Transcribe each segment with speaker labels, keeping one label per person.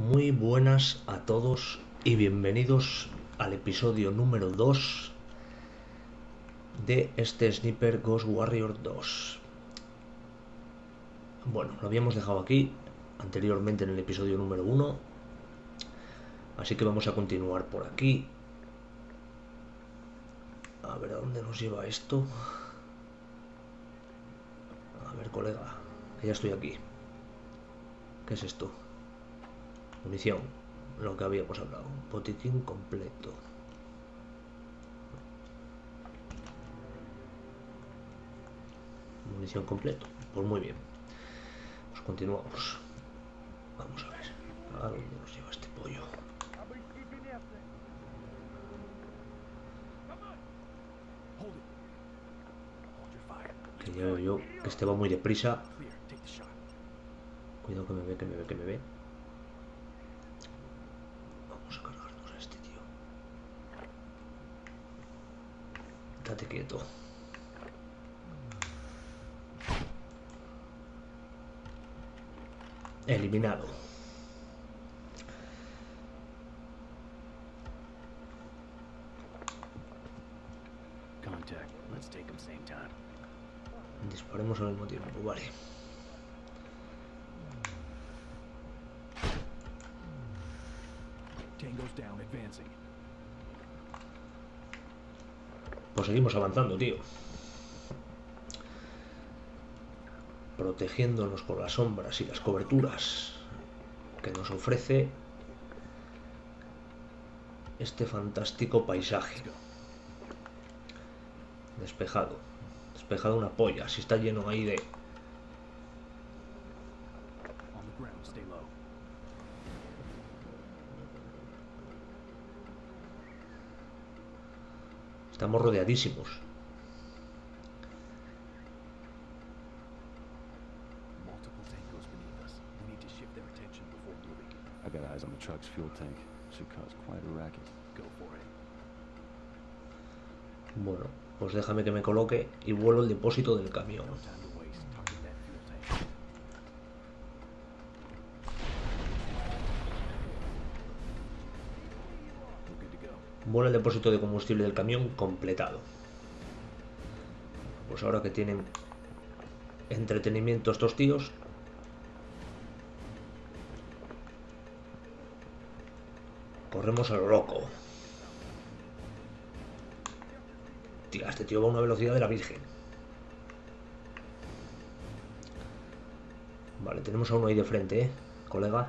Speaker 1: Muy buenas a todos y bienvenidos al episodio número 2 de este Sniper Ghost Warrior 2. Bueno, lo habíamos dejado aquí anteriormente en el episodio número 1, así que vamos a continuar por aquí. A ver a dónde nos lleva esto. A ver, colega, ya estoy aquí. ¿Qué es esto? Munición, lo que habíamos hablado. Botiquín completo. Munición completo. Pues muy bien. Pues continuamos. Vamos a ver. ¿A dónde nos lleva este pollo? Que veo yo que este va muy deprisa. Cuidado que me ve, que me ve, que me ve. Vamos a cargarnos a este tío. Quieto. Eliminado.
Speaker 2: Contact. Let's take them same time.
Speaker 1: Disparemos al mismo tiempo, vale.
Speaker 2: Tango's down, advancing.
Speaker 1: Pues seguimos avanzando, tío. Protegiéndonos con las sombras y las coberturas que nos ofrece este fantástico paisaje. Despejado. Despejado una polla. Si está lleno ahí de...
Speaker 2: On the ground, stay low.
Speaker 1: Estamos rodeadísimos.
Speaker 2: Multiple tangos beneath us. We need to shift their attention before moving.
Speaker 3: I got eyes on the truck's fuel tank. Should cause quite a racket.
Speaker 2: Go for it.
Speaker 1: Bueno, pues déjame que me coloque y vuelo el depósito del camión. Vuelo el depósito de combustible del camión completado. Pues ahora que tienen entretenimiento estos tíos, corremos a lo loco. Tía, este tío va a una velocidad de la Virgen. Vale, tenemos a uno ahí de frente, ¿eh? Colega.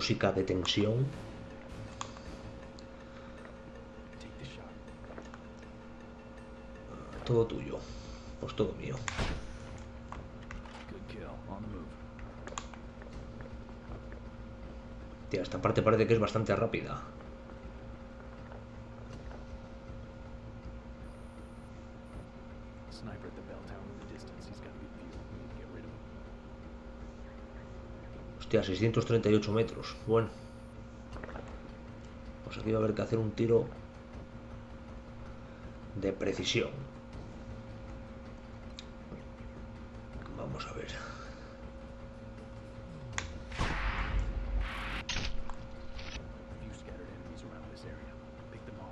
Speaker 1: Música de tensión. Todo tuyo. Pues todo mío. Tía, esta parte parece que es bastante rápida.
Speaker 2: Sniper at the bell tower in the distance. He's got a good view. We need to get rid of him.
Speaker 1: Hostia, 638 metros. Bueno. Pues aquí va a haber que hacer un tiro de precisión. Vamos a ver.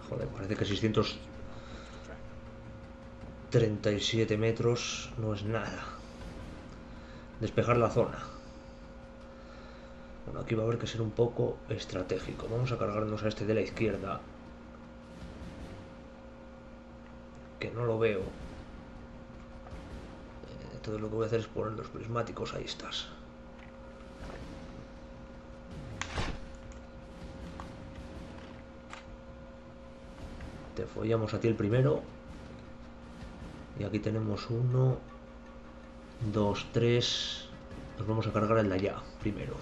Speaker 1: Joder, parece que 637
Speaker 2: Track.
Speaker 1: metros no es nada. Despejar la zona. Aquí va a haber que ser un poco estratégico. Vamos a cargarnos a este de la izquierda. Que no lo veo. Eh, Entonces lo que voy a hacer es poner los prismáticos. Ahí estás. Te follamos a ti el primero. Y aquí tenemos uno, dos, tres. Nos vamos a cargar el de allá primero.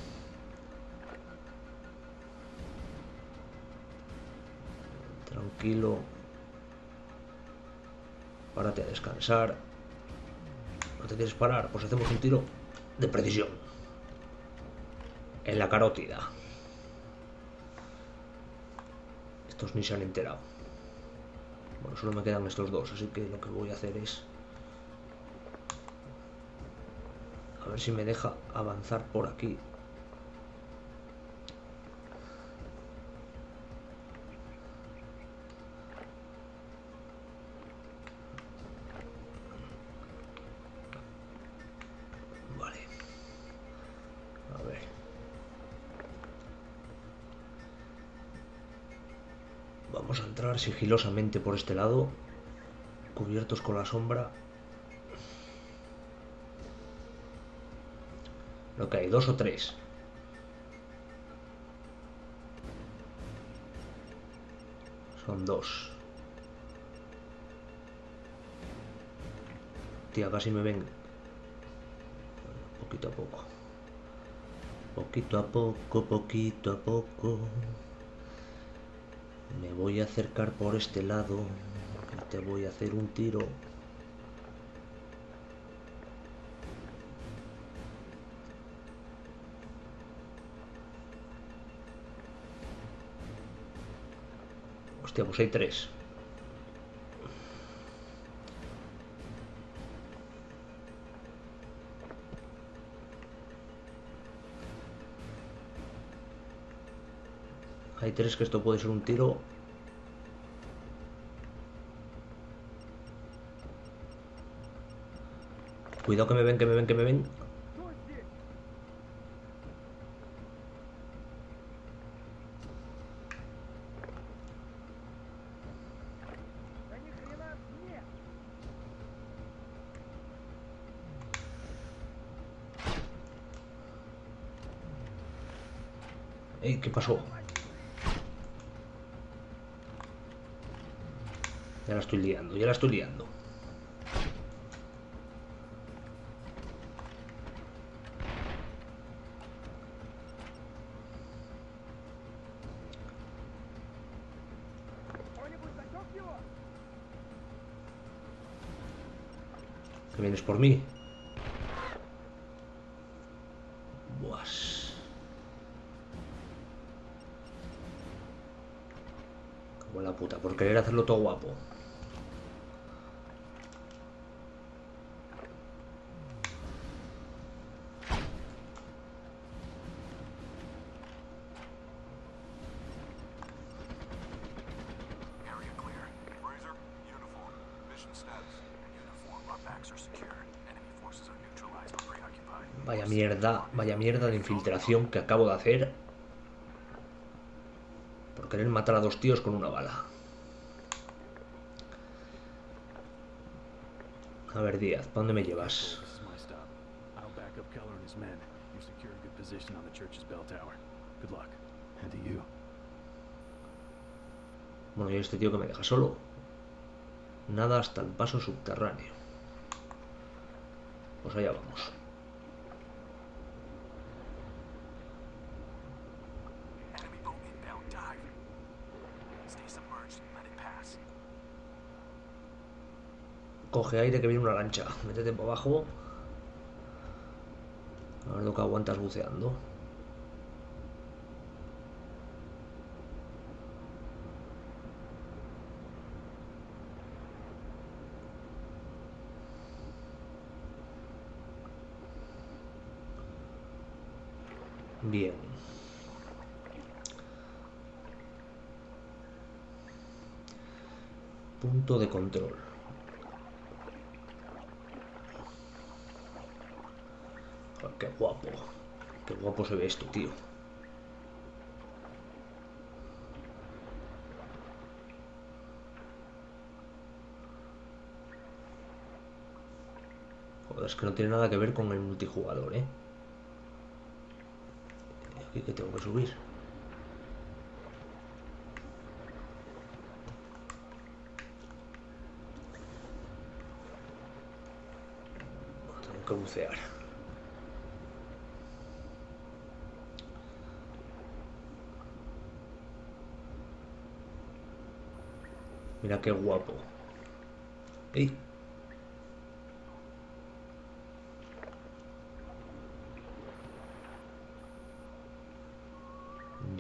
Speaker 1: Tranquilo. Párate a descansar. ¿No te quieres parar? Pues hacemos un tiro de precisión. En la carótida. Estos ni se han enterado. Bueno, solo me quedan estos dos, así que lo que voy a hacer es... A ver si me deja avanzar por aquí. Vale. A ver. Sigilosamente por este lado, cubiertos con la sombra. Lo que hay, dos o tres. Son dos. Tía, casi me ven. Poquito a poco. Poquito a poco, poquito a poco. Me voy a acercar por este lado y te voy a hacer un tiro. Hostia, pues hay tres. Hay tres que esto puede ser un tiro. Cuidado que me ven, que me ven, que me ven. Ey, ¿qué pasó? Ya la estoy liando, ya la estoy liando. ¿Que vienes por mí? Buas. Como la puta, por querer hacerlo todo guapo. Vaya mierda, vaya mierda de infiltración que acabo de hacer. Por querer matar a dos tíos con una bala. A ver, Díaz, ¿para dónde me llevas? Bueno, y este tío que me deja solo. Nada hasta el paso subterráneo. Pues allá vamos. Coge aire que viene una lancha. Métete por abajo. A ver lo que aguantas buceando. Bien. Punto de control. Qué guapo. Qué guapo se ve esto, tío. Joder, es que no tiene nada que ver con el multijugador, ¿eh? Y que tengo que subir. Tengo que bucear. Mira qué guapo. ¡Ey!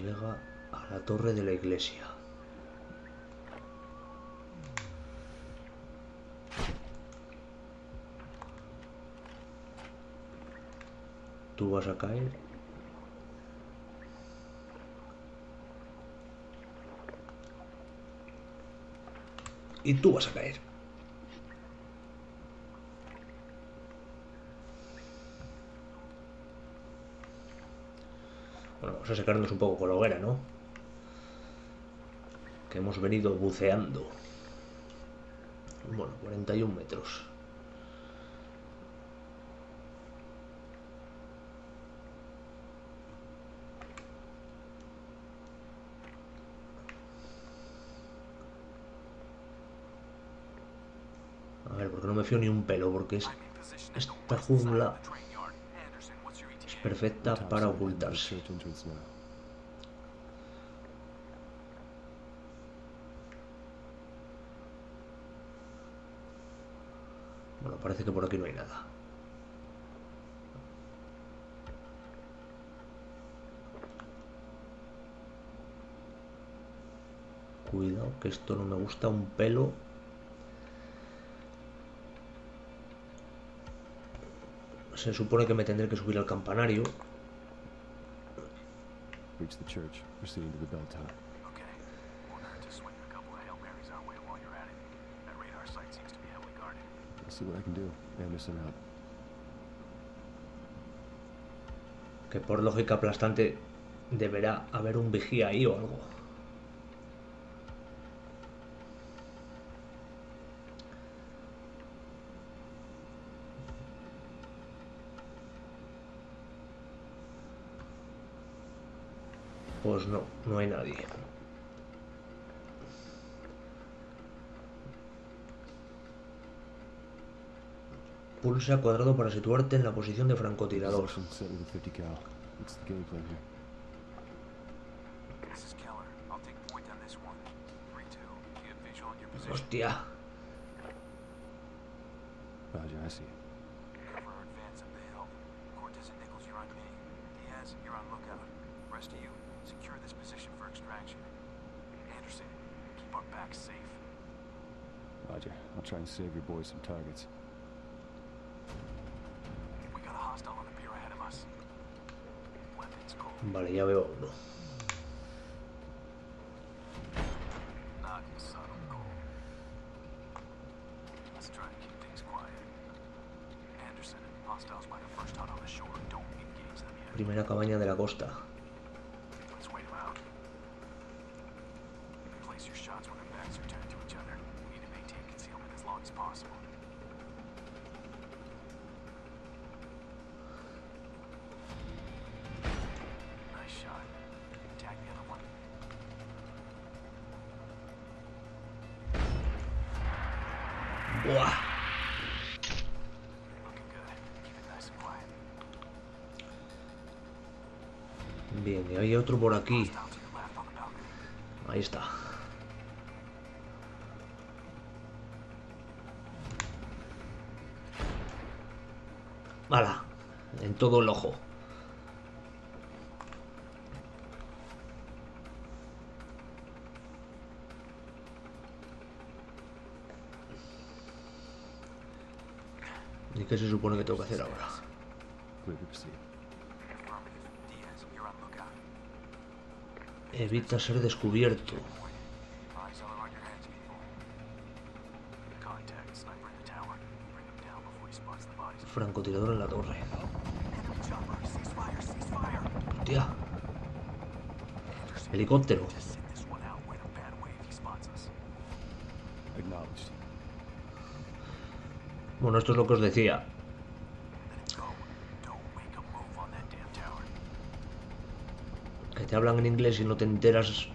Speaker 1: llega a la torre de la iglesia. Tú vas a caer. Y tú vas a caer. Vamos a secarnos un poco con la hoguera, ¿no? Que hemos venido buceando. Bueno, 41 metros. A ver, porque no me fío ni un pelo, porque es, esta jungla
Speaker 2: the train yard. Anderson, what's your
Speaker 1: es
Speaker 2: ETA?
Speaker 1: Perfecta para ocultarse. Bueno, parece que por aquí no hay nada. Cuidado, que esto no me gusta un pelo. Se supone que me tendré que subir al campanario.
Speaker 3: Reach the church. Proceeding to the bell tower. See what I can do. Anderson out.
Speaker 1: Que por lógica aplastante deberá haber un vigía ahí o algo. Pues no, no hay nadie. Pulsa cuadrado para situarte en la posición de francotirador.
Speaker 3: Position set with a 50 cal. What's the game plan here?
Speaker 2: This is Keller. I'll take point on this one. 3-2. Do you have visual on your position?
Speaker 1: Hostia.
Speaker 3: Roger, I see it.
Speaker 2: Cover our advance up the hill. Cortez and Nichols, you're on me. Diaz, you're on lookout. Rest of you, secure this position for extraction. Anderson, keep our backs safe.
Speaker 3: Roger. I'll try and save your boys some targets.
Speaker 2: We got a hostile on the pier ahead of us. Weapons cold.
Speaker 1: Vale, ya veo a uno.
Speaker 2: Not subtle cold. Let's try as long as possible. Nice shot. Tag the other one.
Speaker 1: ¡Buah!
Speaker 2: Looking good. Keep it nice and quiet.
Speaker 1: Bien, y hay otro por aquí.
Speaker 2: Hostile to your left on the balcony.
Speaker 1: Ahí está. Mala. En todo el ojo. ¿Y qué se supone que tengo que hacer ahora? Evita ser descubierto.
Speaker 2: Eyes all around your heads, people. Contact, sniper in the tower. Bring him down before he spots the bodies.
Speaker 1: Francotirador en la torre. Hostia. Helicóptero. Bueno, esto es lo que os decía. Que te hablan en inglés y no te enteras.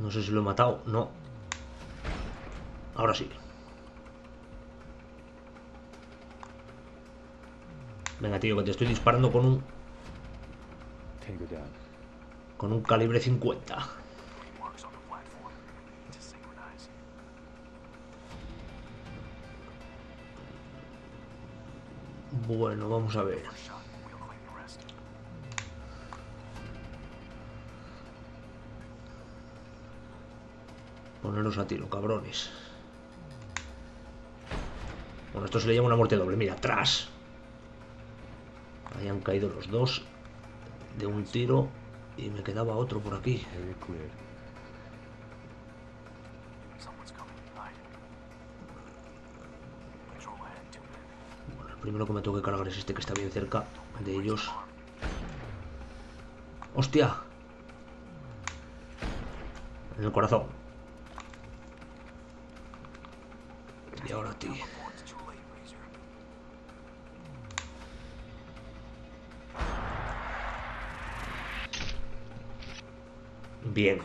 Speaker 1: No sé si lo he matado. No. Ahora sí. Venga, tío, que te estoy disparando con un... Con un calibre 50. Bueno, vamos a ver. Poneros a tiro, cabrones. Bueno, esto se le llama una muerte doble. Mira, atrás. Ahí han caído los dos de un tiro y me quedaba otro por aquí. Bueno, el primero que me tengo que cargar es este que está bien cerca de ellos. ¡Hostia! En el corazón. Y ahora a ti. Bien.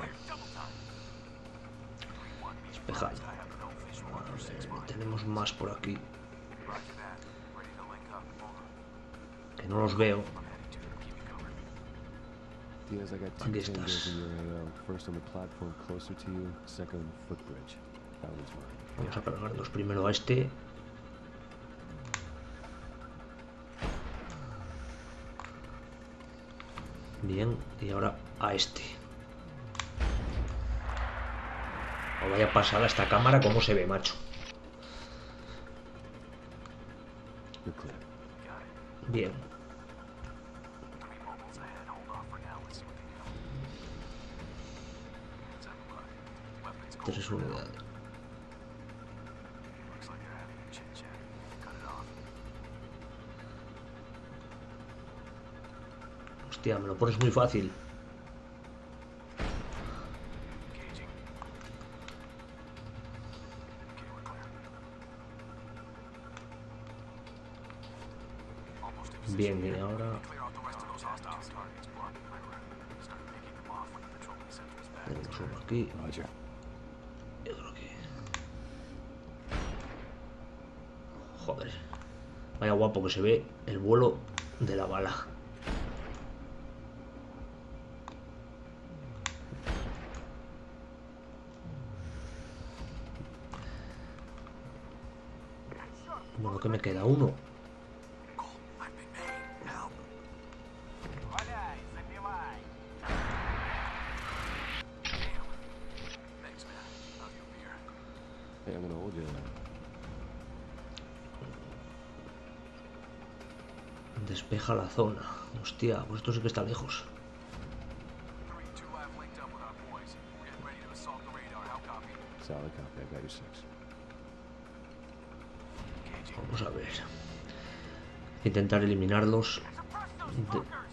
Speaker 1: Despejado. tenemos más por aquí. Que no los veo.
Speaker 2: I'm heading to them. Keep it covered.
Speaker 3: Diaz, I got two
Speaker 1: Aquí
Speaker 3: tangos
Speaker 1: estás.
Speaker 3: in your AO. First on the platform closer to you, second on the footbridge. That one's mine.
Speaker 1: Vamos a cargarnos primero a este. Bien, y ahora a este. O vaya pasada esta cámara, cómo se ve, macho. Bien.
Speaker 2: Three mobiles
Speaker 1: Hostia, me lo pones muy fácil. Bien, y ahora tenemos aquí
Speaker 3: Roger.
Speaker 1: y otro aquí. Joder. Vaya guapo que se ve el vuelo de la bala.
Speaker 3: Hold you to that.
Speaker 1: Despeja la zona. Hostia, pues esto sí que está lejos.
Speaker 2: 3-2, I've linked up with our boys. We're getting ready to assault the radar. How copy?
Speaker 3: Solid copy. I got your six.
Speaker 1: A ver. Intentar eliminarlos.
Speaker 4: Suppress those
Speaker 1: De-
Speaker 4: fuckers.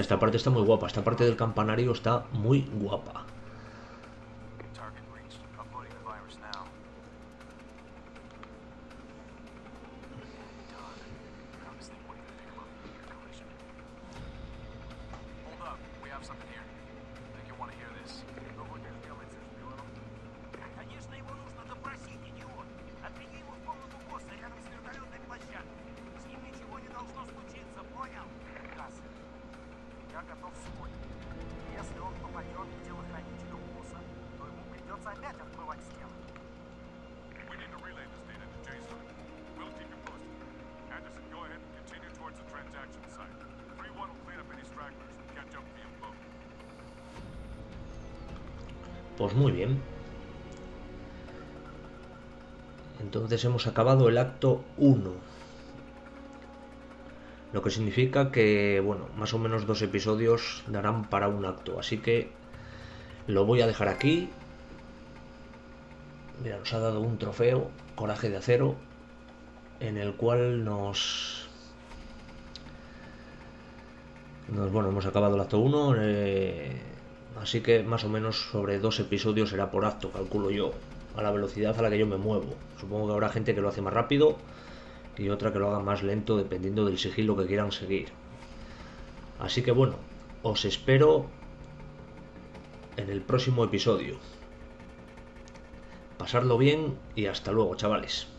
Speaker 1: Esta parte está muy guapa. Esta parte del campanario está muy guapa.
Speaker 4: ему придется опять отмывать стену.
Speaker 5: We need to relay this data to Jason. We'll keep you posted. Anderson, go ahead and continue towards the transaction site. 3-1 will clean up any stragglers and catch up via boat.
Speaker 1: Pues muy bien. Entonces hemos acabado el acto 1. Lo que significa que, bueno, más o menos dos episodios darán para un acto. Así que lo voy a dejar aquí. Mira, nos ha dado un trofeo, Coraje de Acero, en el cual nos... bueno, hemos acabado el acto 1. así que más o menos sobre dos episodios será por acto, calculo yo, a la velocidad a la que yo me muevo. Supongo que habrá gente que lo hace más rápido, y otra que lo haga más lento dependiendo del sigilo que quieran seguir. Así que bueno, os espero en el próximo episodio. Pasarlo bien y hasta luego, chavales.